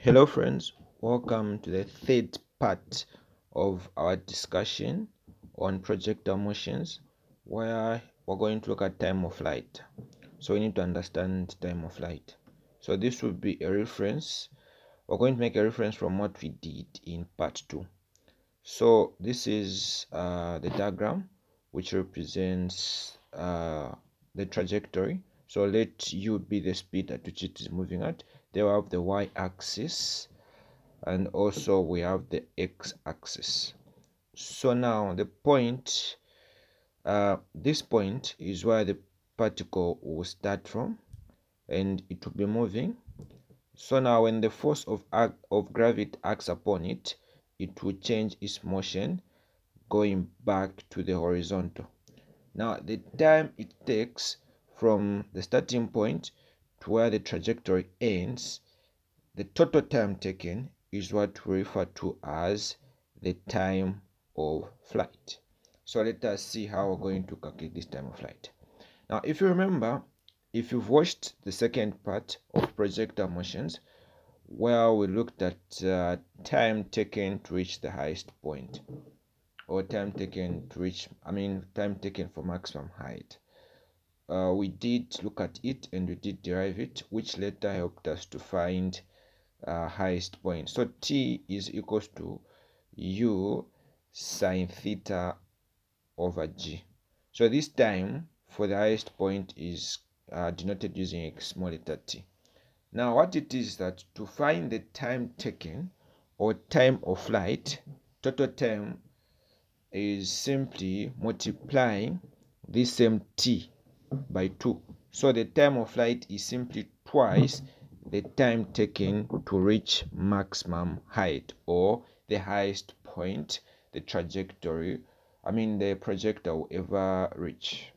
Hello, friends. Welcome to the third part of our discussion on projectile motions, where we're going to look at time of flight. So we need to understand time of flight. So this will be a reference. We're going to make a reference from what we did in part two. So this is uh, the diagram which represents uh, the trajectory. So let u be the speed at which it is moving at we have the y-axis and also we have the x-axis. So now the point uh, this point is where the particle will start from and it will be moving. So now when the force of of gravity acts upon it it will change its motion going back to the horizontal. Now the time it takes from the starting point to where the trajectory ends, the total time taken is what we refer to as the time of flight. So let us see how we're going to calculate this time of flight. Now, if you remember, if you've watched the second part of projectile motions, where we looked at uh, time taken to reach the highest point, or time taken to reach, I mean, time taken for maximum height uh, we did look at it and we did derive it which later helped us to find uh, highest point. So t is equals to u sine theta over g. So this time for the highest point is uh, denoted using a small letter t. Now what it is that to find the time taken or time of flight total time is simply multiplying this same t by 2. So the time of flight is simply twice the time taken to reach maximum height or the highest point the trajectory, I mean the projectile will ever reach.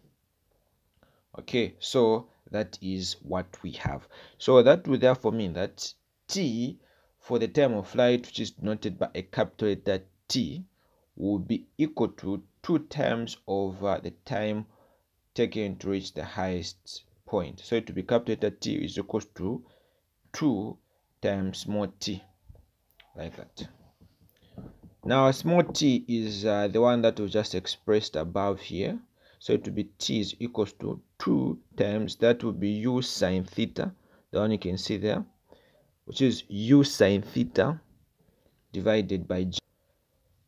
Okay, so that is what we have. So that will therefore mean that t for the time of flight, which is denoted by a capital letter T, will be equal to 2 times over the time taken to reach the highest point. So to be calculated t is equal to 2 times small t, like that. Now small t is uh, the one that we just expressed above here. So to be t is equal to 2 times, that will be u sine theta, the one you can see there, which is u sine theta divided by g.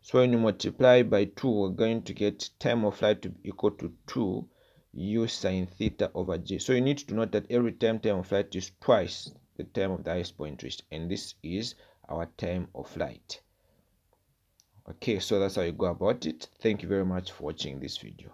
So when you multiply by 2, we're going to get time of flight to be equal to 2 u sine theta over g. So you need to note that every time time of flight is twice the time of the highest point reached. And this is our time of flight. Okay, so that's how you go about it. Thank you very much for watching this video.